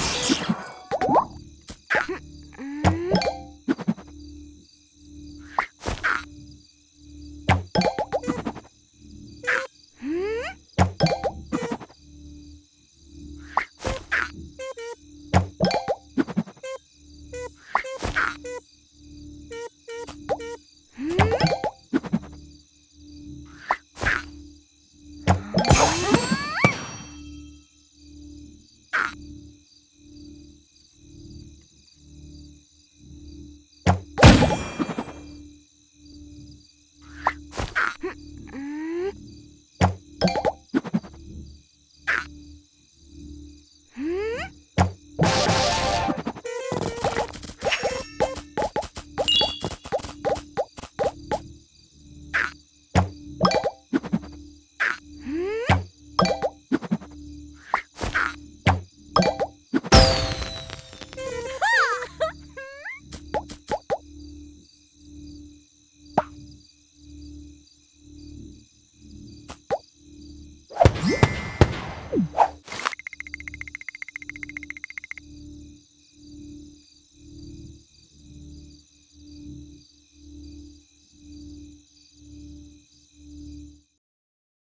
Yeah.